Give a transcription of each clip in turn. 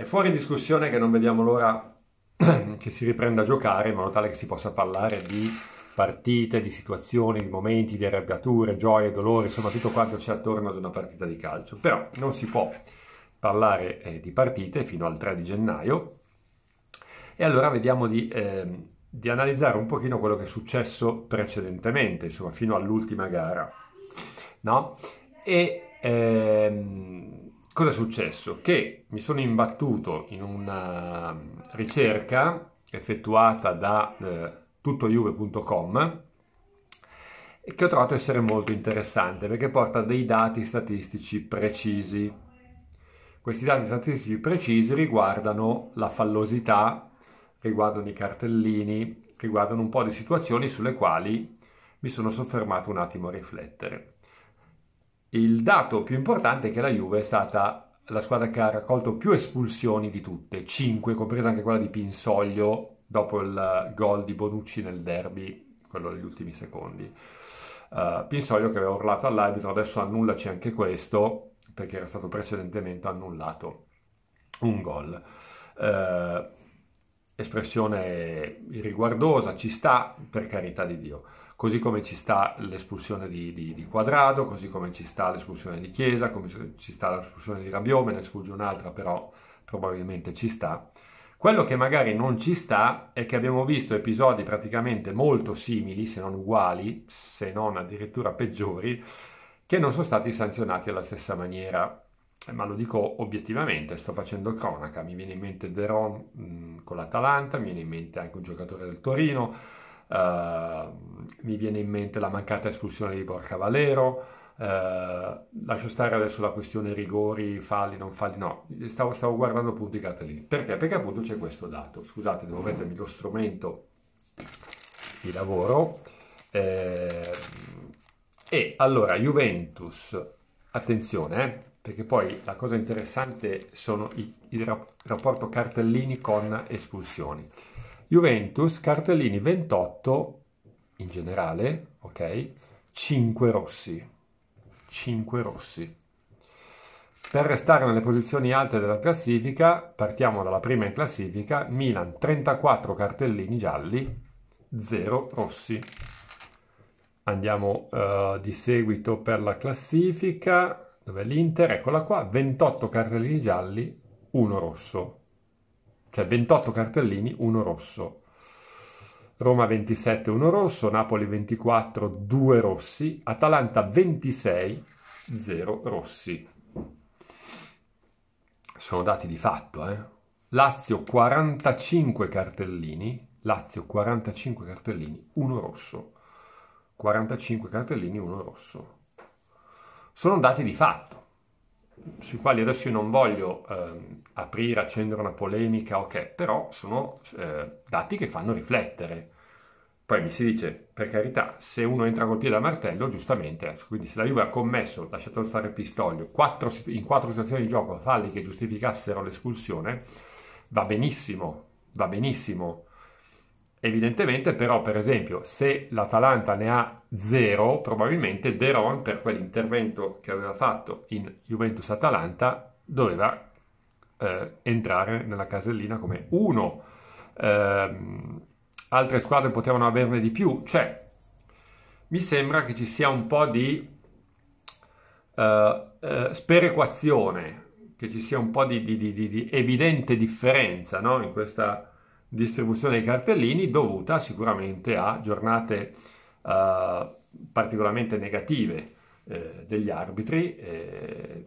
È fuori discussione che non vediamo l'ora che si riprenda a giocare in modo tale che si possa parlare di partite, di situazioni, di momenti, di arrabbiature, gioie, dolori, insomma tutto quanto c'è attorno ad una partita di calcio. Però non si può parlare eh, di partite fino al 3 di gennaio e allora vediamo di, eh, di, analizzare un pochino quello che è successo precedentemente, insomma fino all'ultima gara. No? E ehm, cosa è successo? Che mi sono imbattuto in una ricerca effettuata da eh, tuttojuve.com che ho trovato essere molto interessante perché porta dei dati statistici precisi. Questi dati statistici precisi riguardano la fallosità, riguardano i cartellini, riguardano un po' di situazioni sulle quali mi sono soffermato un attimo a riflettere. Il dato più importante è che la Juve è stata la squadra che ha raccolto più espulsioni di tutte, 5, compresa anche quella di Pinsoglio dopo il gol di Bonucci nel derby, quello degli ultimi secondi. Uh, Pinsoglio che aveva urlato all'arbitro, adesso annullaci anche questo, perché era stato precedentemente annullato un gol. Uh, espressione irriguardosa, ci sta, per carità di Dio. Così come ci sta l'espulsione di, di, di Quadrado, così come ci sta l'espulsione di Chiesa, come ci sta l'espulsione di Rabiome, ne sfugge un'altra, però probabilmente ci sta. Quello che magari non ci sta è che abbiamo visto episodi praticamente molto simili, se non uguali, se non addirittura peggiori, che non sono stati sanzionati alla stessa maniera. Eh, ma lo dico obiettivamente, sto facendo cronaca, mi viene in mente Deron con l'Atalanta, mi viene in mente anche un giocatore del Torino, uh, mi viene in mente la mancata espulsione di Borca Valero, Uh, lascio stare adesso la questione rigori, falli, non falli, no, stavo, stavo guardando appunto i cartellini. Perché? Perché appunto c'è questo dato. Scusate, devo mettermi lo strumento di lavoro. Eh, e allora, Juventus, attenzione, eh, perché poi la cosa interessante sono i, il rapporto cartellini con espulsioni. Juventus, cartellini 28 in generale, ok? 5 rossi 5 rossi. Per restare nelle posizioni alte della classifica, partiamo dalla prima in classifica, Milan 34 cartellini gialli, 0 rossi. Andiamo uh, di seguito per la classifica, dove l'Inter, eccola qua, 28 cartellini gialli, 1 rosso. Cioè 28 cartellini, 1 rosso. Roma 27, 1 rosso, Napoli 24, 2 rossi, Atalanta 26, 0 rossi. Sono dati di fatto, eh? Lazio 45 cartellini, Lazio 45 cartellini, 1 rosso. 45 cartellini, 1 rosso. Sono dati di fatto, sui quali adesso io non voglio eh, aprire, accendere una polemica, ok, però sono eh, dati che fanno riflettere. Poi mi si dice, per carità, se uno entra col piede a martello, giustamente, quindi se la Juve ha commesso, lasciatelo fare Pistoglio, quattro, in quattro situazioni di gioco falli che giustificassero l'espulsione, va benissimo, va benissimo. Evidentemente però, per esempio, se l'Atalanta ne ha zero, probabilmente De Ron, per quell'intervento che aveva fatto in Juventus-Atalanta, doveva eh, entrare nella casellina come uno. Eh, altre squadre potevano averne di più, cioè mi sembra che ci sia un po' di uh, uh, sperequazione, che ci sia un po' di, di, di, di evidente differenza no? in questa distribuzione dei cartellini dovuta sicuramente a giornate uh, particolarmente negative eh, degli arbitri. Eh,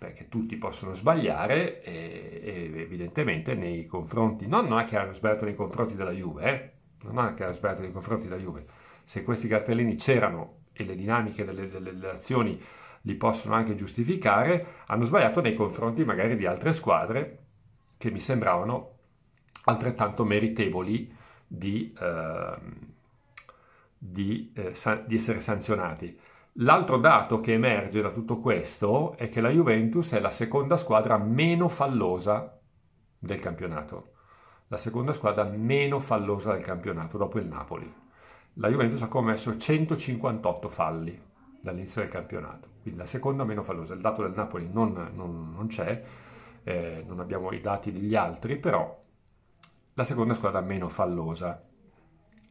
perché tutti possono sbagliare e, e, evidentemente nei confronti, non, non è che hanno sbagliato nei confronti della Juve, eh? non è che hanno sbagliato nei confronti della Juve, se questi cartellini c'erano e le dinamiche delle, delle, delle azioni li possono anche giustificare, hanno sbagliato nei confronti magari di altre squadre che mi sembravano altrettanto meritevoli di, eh, di, eh, di essere sanzionati. L'altro dato che emerge da tutto questo è che la Juventus è la seconda squadra meno fallosa del campionato. La seconda squadra meno fallosa del campionato dopo il Napoli. La Juventus ha commesso 158 falli dall'inizio del campionato, quindi la seconda meno fallosa. Il dato del Napoli non, non, non c'è, eh, non abbiamo i dati degli altri, però la seconda squadra meno fallosa,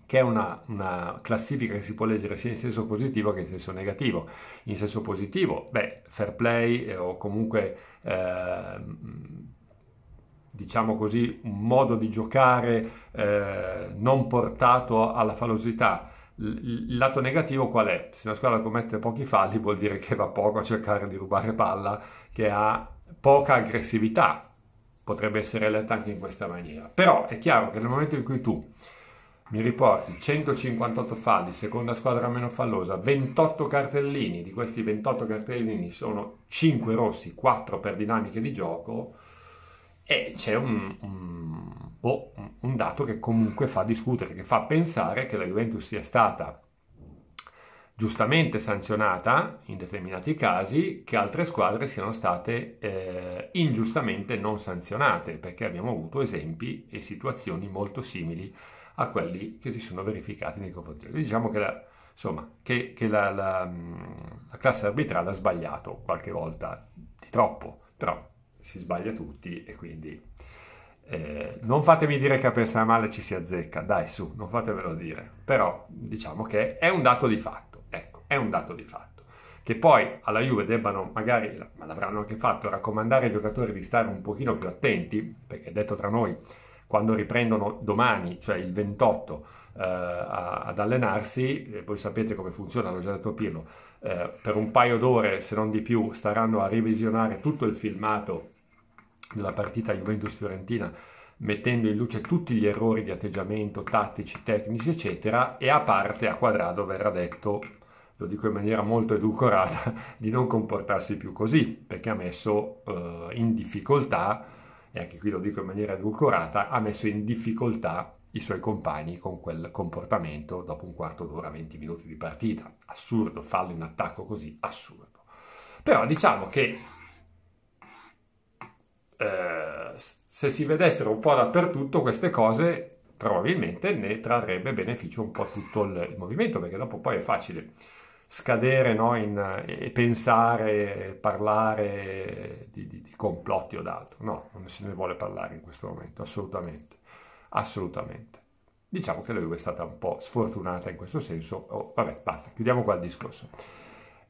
che è una, una, classifica che si può leggere sia in senso positivo che in senso negativo. In senso positivo, beh, fair play eh, o comunque, eh, diciamo così, un modo di giocare eh, non portato alla fallosità. Il lato negativo qual è? Se una squadra commette pochi falli vuol dire che va poco a cercare di rubare palla, che ha poca aggressività. Potrebbe essere letta anche in questa maniera. Però è chiaro che nel momento in cui tu mi riporti 158 falli, seconda squadra meno fallosa, 28 cartellini, di questi 28 cartellini sono 5 rossi, 4 per dinamiche di gioco e c'è un, un, oh, un dato che comunque fa discutere, che fa pensare che la Juventus sia stata giustamente sanzionata in determinati casi, che altre squadre siano state eh, ingiustamente non sanzionate, perché abbiamo avuto esempi e situazioni molto simili a quelli che si sono verificati nei confronti. Diciamo che, la, insomma, che, che la, la, la, classe arbitrale ha sbagliato qualche volta di troppo, però si sbaglia tutti e quindi eh, non fatemi dire che a pensare male ci si azzecca, dai su, non fatemelo dire, però diciamo che è un dato di fatto, è un dato di fatto. Che poi alla Juve debbano, magari, ma l'avranno anche fatto, raccomandare ai giocatori di stare un pochino più attenti, perché detto tra noi, quando riprendono domani, cioè il 28, eh, ad allenarsi, e voi sapete come funziona, l'ho già detto Pirlo, eh, per un paio d'ore, se non di più, staranno a revisionare tutto il filmato della partita Juventus-Fiorentina, mettendo in luce tutti gli errori di atteggiamento, tattici, tecnici, eccetera, e a parte a quadrado verrà detto lo dico in maniera molto edulcorata, di non comportarsi più così, perché ha messo eh, in difficoltà e anche qui lo dico in maniera edulcorata, ha messo in difficoltà i suoi compagni con quel comportamento dopo un quarto d'ora, 20 minuti di partita. Assurdo, fallo in attacco così, assurdo. Però diciamo che eh, se si vedessero un po' dappertutto queste cose, probabilmente ne trarrebbe beneficio un po' tutto il, il movimento, perché dopo poi è facile scadere no, in, e pensare, parlare di, di, di, complotti o d'altro. No, non se ne vuole parlare in questo momento, assolutamente. Assolutamente. Diciamo che la Juve è stata un po' sfortunata in questo senso. Oh, vabbè, basta, chiudiamo qua il discorso.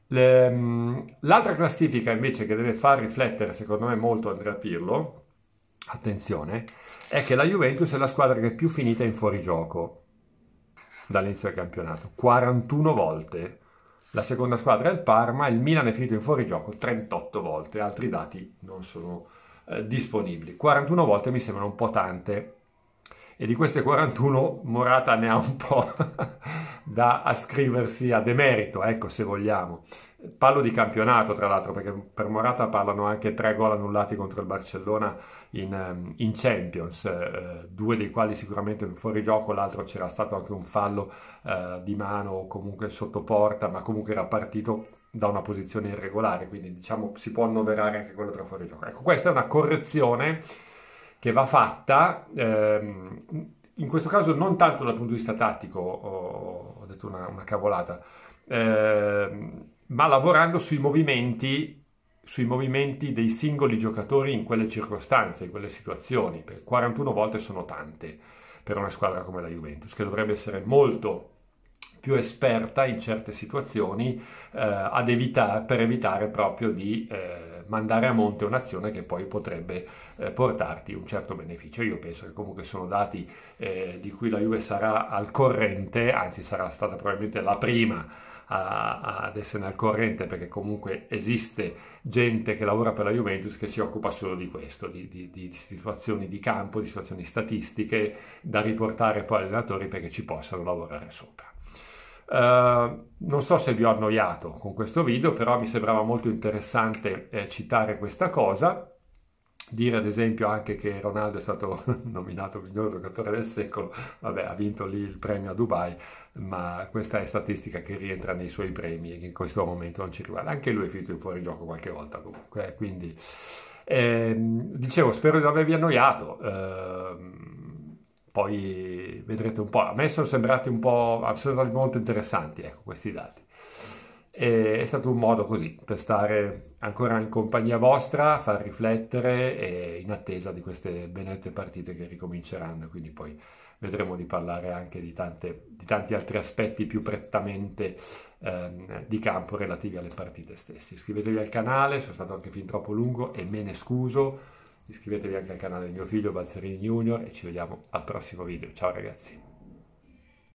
Le, l'altra classifica invece che deve far riflettere secondo me molto Andrea Pirlo, attenzione, è che la Juventus è la squadra che è più finita in fuorigioco dall'inizio del campionato, 41 volte la seconda squadra è il Parma, il Milan è finito in fuorigioco 38 volte, altri dati non sono eh, disponibili. 41 volte mi sembrano un po' tante e di queste 41 Morata ne ha un po' da ascriversi a demerito, ecco se vogliamo. Parlo di campionato tra l'altro perché per Morata parlano anche tre gol annullati contro il Barcellona in, ehm, in Champions, eh, due dei quali sicuramente fuori gioco, l'altro c'era stato anche un fallo eh, di mano o comunque sotto porta, ma comunque era partito da una posizione irregolare, quindi diciamo si può annoverare anche quello tra fuori gioco. Ecco, questa è una correzione che va fatta, ehm, in questo caso non tanto dal punto di vista tattico, ho, ho detto una, una cavolata, ehm, ma lavorando sui movimenti sui movimenti dei singoli giocatori in quelle circostanze, in quelle situazioni, perché 41 volte sono tante per una squadra come la Juventus, che dovrebbe essere molto più esperta in certe situazioni eh, evitare, per evitare proprio di eh, mandare a monte un'azione che poi potrebbe eh, portarti un certo beneficio. Io penso che comunque sono dati eh, di cui la Juve sarà al corrente, anzi sarà stata probabilmente la prima a, ad essere al corrente perché comunque esiste gente che lavora per la Juventus che si occupa solo di questo, di, di, di situazioni di campo, di situazioni statistiche da riportare poi agli allenatori perché ci possano lavorare sopra. Uh, non so se vi ho annoiato con questo video, però mi sembrava molto interessante eh, citare questa cosa. Dire ad esempio anche che Ronaldo è stato nominato miglior giocatore del secolo, vabbè, ha vinto lì il premio a Dubai, ma questa è statistica che rientra nei suoi premi e che in questo momento non ci riguarda. Anche lui è finito in fuorigioco qualche volta comunque, eh, quindi eh, dicevo, spero di non avervi annoiato. Eh, poi vedrete un po'. A me sono sembrati un po', sono molto interessanti ecco, questi dati. E è stato un modo così per stare ancora in compagnia vostra, far riflettere e in attesa di queste benette partite che ricominceranno. Quindi poi vedremo di parlare anche di, tante, di tanti altri aspetti più prettamente ehm, di campo relativi alle partite stesse. Iscrivetevi al canale, sono stato anche fin troppo lungo e me ne scuso. Iscrivetevi anche al canale del mio figlio Balzerini Junior e ci vediamo al prossimo video. Ciao ragazzi!